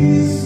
peace.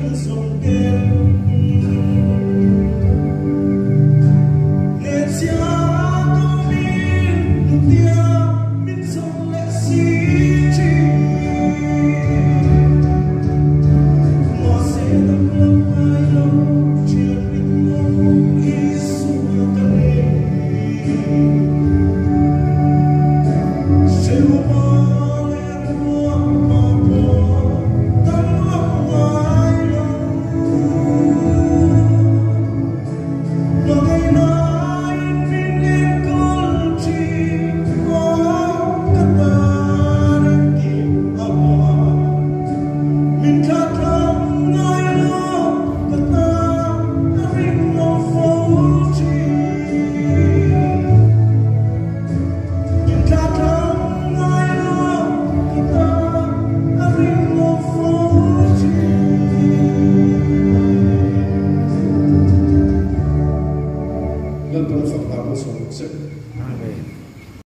dreams don't get